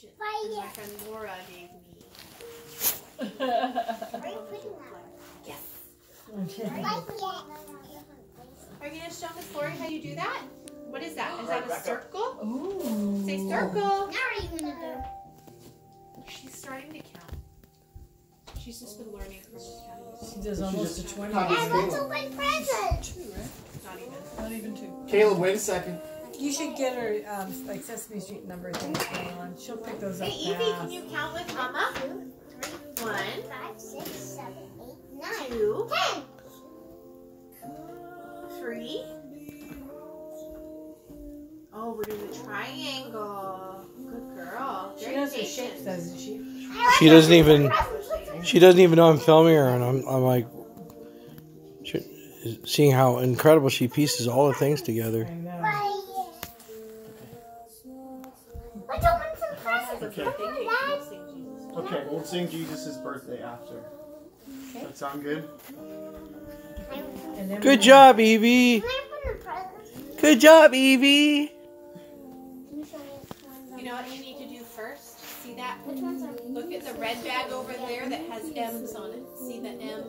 And my friend Laura gave me. Are you putting Yes. that? Are you gonna show Miss Lori how you do that? What is that? Is that a circle? Ooh. Say circle. Now what are you gonna She's starting to count. She's just been learning from the counting. She does almost a 20. do? And let's open presents. Not even. Not even two. Caleb, wait a second. You should get her um, like Sesame Street number things going on. She'll pick those up Hey Evie, fast. can you count with Mama? Two, three, One, five, six, seven, eight, nine, two, ten. three. Oh, we're doing the triangle. Good girl. She Very knows her shapes, doesn't she? She doesn't even. She doesn't even know I'm filming her, and I'm, I'm like, she- seeing how incredible she pieces all the things together. Let's open some presents. Okay. Come on, Dad. Okay, we'll sing Jesus' birthday after. That sound good? Good job, Evie. Can I open the presents? Good job, Evie. You show me which ones are You know what you need to do first? See that? Which ones are Look at the red bag over there that has M's on it. See the M?